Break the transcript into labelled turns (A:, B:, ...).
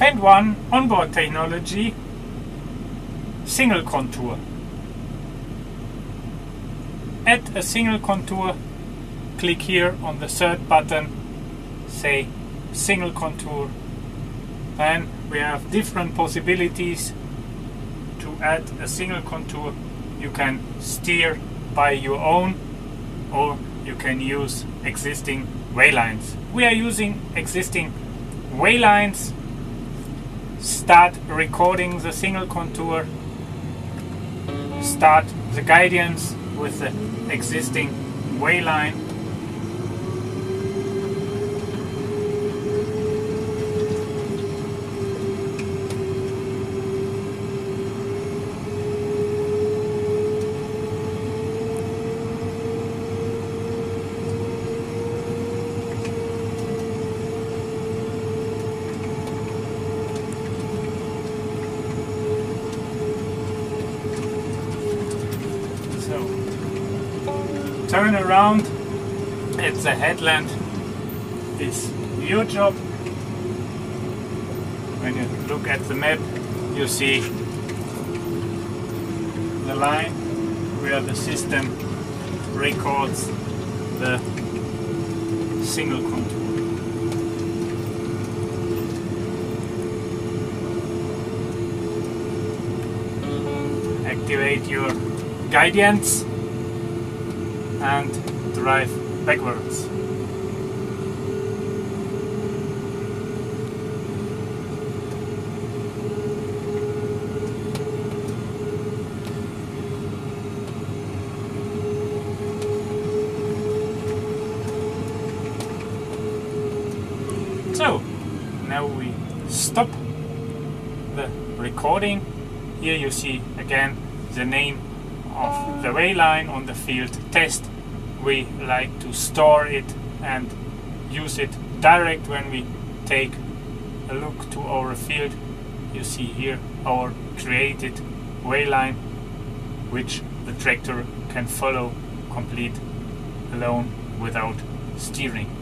A: FendtONE onboard technology single contour. Add a single contour, click here on the third button, say single contour. Then we have different possibilities to add a single contour. You can steer by your own or you can use existing waylines. We are using existing waylines. Start recording the single contour. Start the guidance with the existing wayline. So turn around at the headland is your job. When you look at the map, you see the line where the system records the single contour. Activate your guidance and drive backwards. So, now we stop the recording. Here you see again the name of the wayline on the field test. We like to store it and use it direct when we take a look to our field. You see here our created wayline which the tractor can follow complete alone without steering.